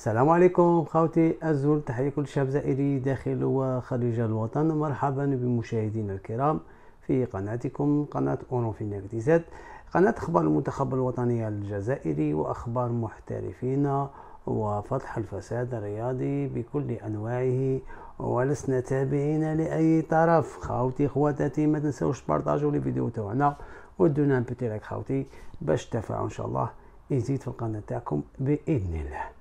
السلام عليكم خوتي أزول تحية كل شاب جزائري داخل وخارج الوطن. مرحبا بمشاهدينا الكرام في قناتكم قناة أورونفينيك دي زد قناة أخبار المنتخب الوطني الجزائري وأخبار محترفين وفتح الفساد الرياضي بكل أنواعه. ولسنا تابعين لأي طرف. خاوتي خواتاتي ما تبارطاجوا les vidéos تاعنا ودونا un petit like خاوتي باش تفاعلوا إن شاء الله يزيد في القناة تاعكم بإذن الله.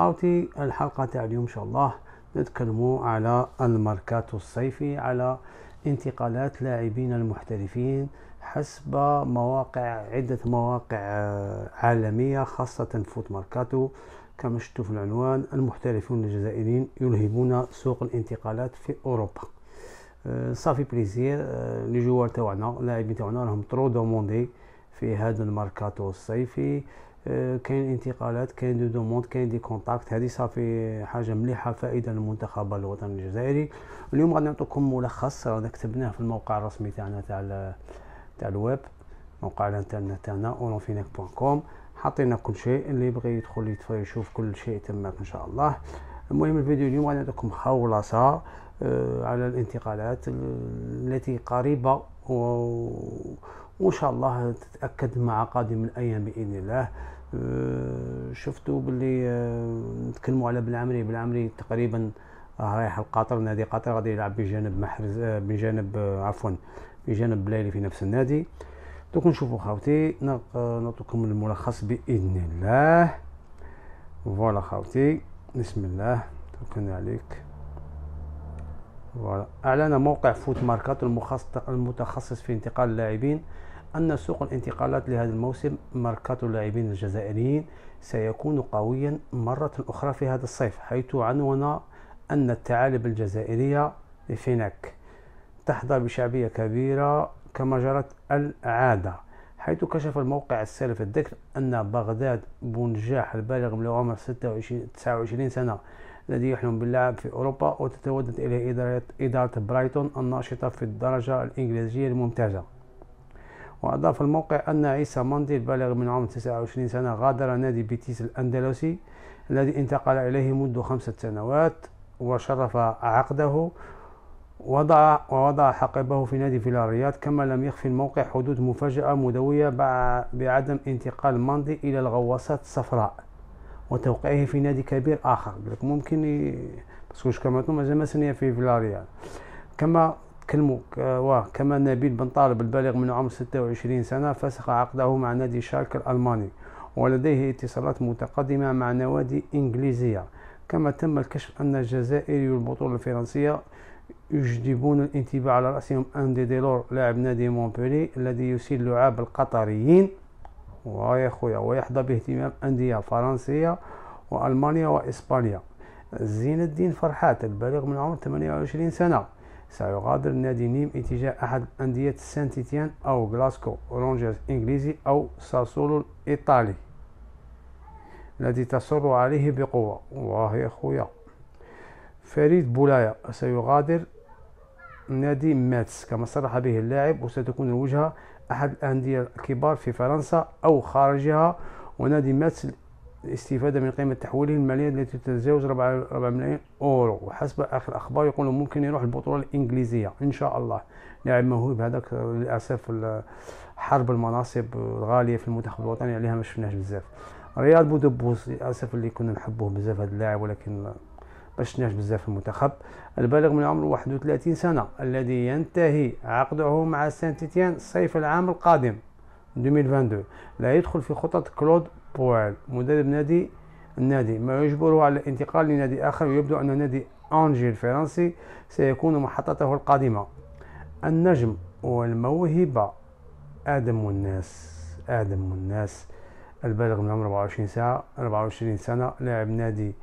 خاوتي الحلقة تاع اليوم إن شاء الله نتكلموا على الماركاتو الصيفي على انتقالات لاعبين المحترفين حسب مواقع عدة مواقع عالمية خاصة فوت ماركاتو. كما شفتوا في العنوان المحترفون الجزائريين يلهبون سوق الانتقالات في أوروبا. ça fait plaisir les joueurs تاعنا اللاعبين تاعنا راهم trop demandés في هذا الماركاتو الصيفي. كاين انتقالات كاين des demandes كاين des contacts. هذه صافي حاجة مليحة فائدة للمنتخب الوطني الجزائري. اليوم غادي نعطيكم ملخص رانا كتبناه في الموقع الرسمي تاعنا تاع تاع الويب موقع الانترنت تاعنا com حاطين كل شيء اللي يبغي يدخل يشوف كل شيء تماك إن شاء الله. المهم الفيديو اليوم غادي نعطيكم خلاصة آه، على الانتقالات التي قريبة وإن شاء الله تتأكد مع قادم الأيام بإذن الله. آه، شفتوا باللي آه، نتكلموا على بالعمري. بالعمري تقريبا رايح القطر. نادي قطر غادي يلعب بجانب محرز بجانب عفوا بجانب بلايلي في نفس النادي. دوك نشوفوا خاوتي. نعطيكم الملخص بإذن الله. voilà خاوتي. بسم الله. توكلنا عليك. voilà. أعلن موقع فوت ماركات المتخصص في انتقال اللاعبين أن سوق الانتقالات لهذا الموسم ماركات اللاعبين الجزائريين سيكون قويا مرة أخرى في هذا الصيف حيث عنون أن الثعالب الجزائرية fennecs تحظى بشعبية كبيرة كما جرت العادة حيث كشف الموقع السالف الذكر أن بغداد بنجاح البالغ من العمر 26 29 سنة الذي يحلم باللعب في أوروبا وتتودد إلى إدارة, برايتون الناشطة في الدرجة الإنجليزية الممتازة. وأضاف الموقع أن عيسى ماندي البالغ من عمر 29 سنة غادر نادي بيتيس الأندلسي الذي انتقل إليه منذ خمسة سنوات وشرف عقده وضع ووضع حقيبه في نادي فيلاريال كما لم يخفي الموقع حدوث مفاجأة مدوية بعدم انتقال ماندي إلى الغواصات الصفراء. وتوقيعه في نادي كبير آخر. ممكن ي... parce que مازال ما سينيا في فيلاريال. كما كلموا كما نبيل بن طالب البالغ من عمر 26 سنة فسخ عقده مع نادي شالك الألماني ولديه اتصالات متقدمة مع نوادي إنجليزية. كما تم الكشف أن الجزائري البطولة الفرنسية يجدبون الانتباه على رأسهم أندي ديلور لاعب نادي مونبولي الذي يسيل لعاب القطريين. ويا خويا ويحظى باهتمام أندية فرنسية وألمانيا وإسبانيا زين الدين فرحات البالغ من عمر 28 سنة. سيغادر نادي نيم اتجاه أحد أندية سانتيتيان أو غلاسكو رونجرز إنجليزي أو ساسولو الإيطالي. الذي تصر عليه بقوة واه يا خويا. فريد بولايا سيغادر نادي ماتس كما صرح به اللاعب وستكون الوجهة أحد الأندية الكبار في فرنسا أو خارجها. ونادي ماتس الاستفادة من قيمة تحويله المالية التي تتجاوز 4 ملايين أورو. وحسب آخر الأخبار يقولون ممكن يروح البطولة الإنجليزية إن شاء الله. لاعب موهوب هذاك للأسف حرب المناصب الغالية في المنتخب الوطني عليها ما شفناش بزاف. رياض بودبوس للأسف اللي كنا نحبوه بزاف هذا اللاعب ولكن ما شفناش بزاف المنتخب. البالغ من العمر 31 سنة الذي ينتهي عقده مع سانتيتيان صيف العام القادم 2022 لا يدخل في خطط كلود بويل مدرب نادي النادي. ما يجبره على الانتقال لنادي آخر ويبدو أن نادي أنجي الفرنسي سيكون محطته القادمة. النجم والموهبة آدم والناس آدم والناس البالغ من عمر 24 ساعة 24 سنة لاعب نادي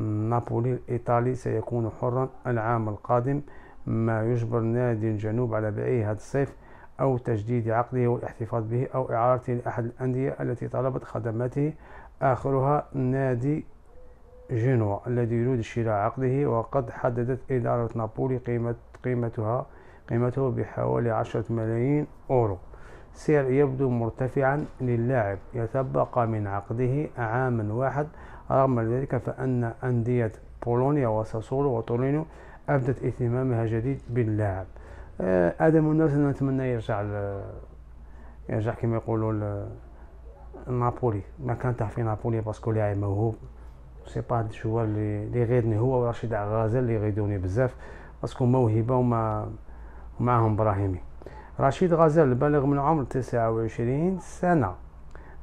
نابولي الإيطالي سيكون حرا العام القادم. ما يجبر نادي الجنوب على بيعه هذا الصيف أو تجديد عقده والاحتفاظ به أو إعارته لأحد الأندية التي طلبت خدماته. آخرها نادي جنوة الذي يريد شراء عقده وقد حددت إدارة نابولي قيمة قيمتها قيمته بحوالي عشرة ملايين أورو. سعر يبدو مرتفعا للاعب يتبقى من عقده عاما واحد رغم ذلك فأن أندية بولونيا وساسولو وتورينو أبدت اهتمامها جديد باللاعب آه، آدم الناس نتمنى يرجع يرجع كما يقولوا نابولي. ما كان تاع في نابولي parce que لاعب موهوب c'est pas هاد ال joueur اللي غاضني هو ورشيد غازل اللي غاضوني بزاف. parce que موهبة وما ومعهم إبراهيمي. رشيد غازل البالغ من العمر 29 سنة.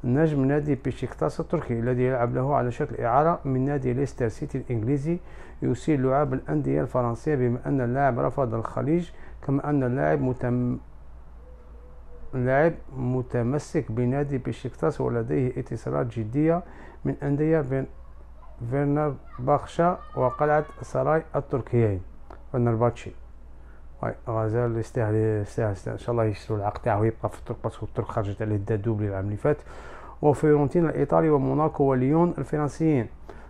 نجم نادي بيشيكتاس التركي الذي يلعب له على شكل إعارة من نادي ليستر سيتي الإنجليزي يسيل لعاب الأندية الفرنسية بما أن اللاعب رفض الخليج كما أن اللاعب متم لاعب متمسك بنادي بيشيكتاس ولديه اتصالات جدية من أندية فنرباخشة وغلطة سراي التركيين فنرباتشي غزال يستاهل يستاهل ان شاء الله يشتروا العقد تاعو يبقى في الترك parce que الترك خرجت عليه ال doublé العام اللي فات وفيورنتينا الايطالي وموناكو وليون الفرنسيين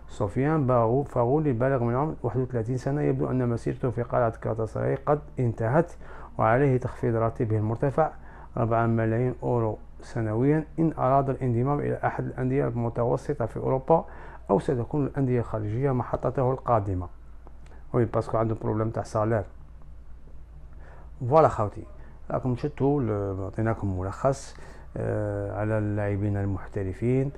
سفيان فيغولي بالغ من عمر 31 سنة يبدو أن مسيرته في قلعة غلطة سراي قد انتهت وعليه تخفيض راتبه المرتفع 4 ملايين أورو سنويا إن أراد الانضمام إلى أحد الأندية المتوسطة في أوروبا أو ستكون الأندية الخارجية محطته القادمة oui parce que عنده problème تاع salaire voilà خاوتي راكم شفتوا عطيناكم ملخص على اللاعبين المحترفين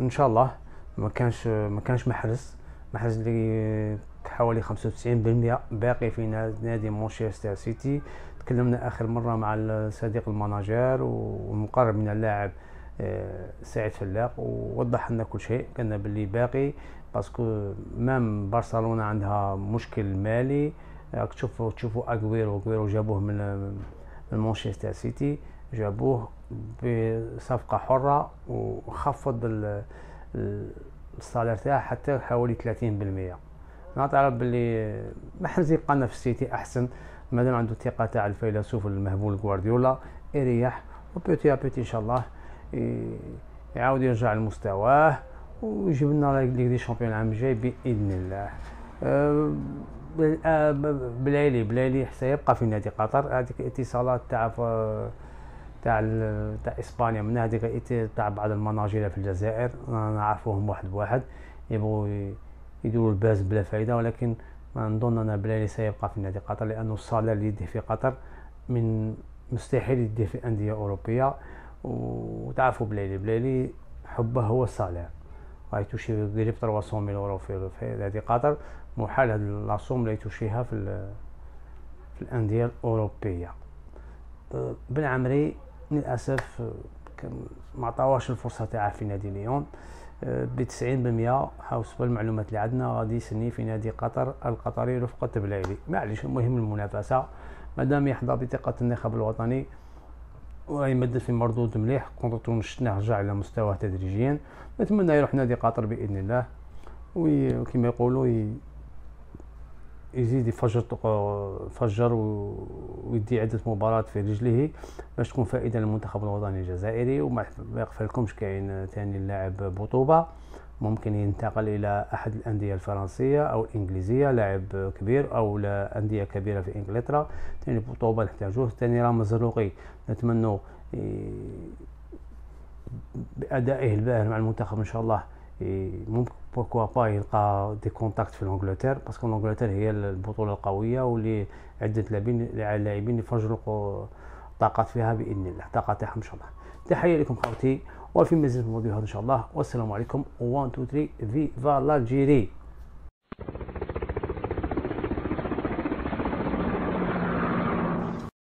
ان شاء الله ما كانش ما كانش محرز محرز اللي حوالي 95% باقي في نادي مانشستر سيتي تكلمنا اخر مره مع الصديق ال manager والمقرب من اللاعب سعيد فلاق ووضح لنا كل شيء قالنا باللي باقي parce que même برشلونه عندها مشكل مالي راك تشوفوا تشوفوا اغويرو اغويرو جابوه من من مانشستر سيتي جابوه بصفقه حره وخفض ال salaire تاعه حتى حوالي 30% أنا تعرف باللي محرز يبقى لنا في السيتي احسن مادام عنده الثقه تاع الفيلسوف المهبول غوارديولا يريح و petit à petit ان شاء الله يعاود يرجع لمستواه ويجيب لنا Ligue des Champions العام الجاي باذن الله أه آه، بلايلي بلايلي سيبقى في نادي قطر. هذيك الاتصالات تاع تاع تاع إسبانيا من هذيك تاع بعض ال managers في الجزائر. نعرفوهم واحد بواحد يبغوا يديروا ال buzz بلا فائده ولكن نظن أن بلايلي سيبقى في نادي قطر لأنه ال salaire اللي يديه في قطر. من مستحيل يديه في أندية أوروبية. وتعرفوا بلايلي بلايلي حبه هو ال salaire غادي توشي قريب 300 mille euros في نادي قطر. محال هاد la somme لا يتوشيها في في الأندية الأوروبية. أه، بن عمري للأسف ما عطاوهاش الفرصة تاعه في نادي ليون. ب 90% حسب المعلومات اللي عندنا غادي يسني في نادي قطر القطري رفقة بلايلي معليش المهم المنافسة. مادام يحظى بثقة النخب الوطني ويمد في مردود مليح. contre تونس شفناه رجع إلى مستواه تدريجيا. نتمنى يروح نادي قطر بإذن الله. وكما يقولوا يزيد يفجر فجر ويدي عدة مباريات في رجله باش تكون فائدة للمنتخب الوطني الجزائري وما يغفلكمش كاين ثاني اللاعب بوطوبة ممكن ينتقل إلى أحد الأندية الفرنسية أو الإنجليزية لاعب كبير أو لأندية كبيرة في إنجلترا. ثاني بوطوبة نحتاجوه ثاني رامز الزروقي نتمنى بأدائه الباهر مع المنتخب إن شاء الله. ممكن pourquoi pas يلقى des contacts في l'Angleterre parce que l'Angleterre هي البطوله القويه واللي عده لاعبين لاعبين يفجروا طاقات فيها باذن الله طاقات تاعهم ان شاء الله تحيه لكم خوتي وفي مزيد من الفيديوهات ان شاء الله والسلام عليكم 1 2 3 viva l'Algérie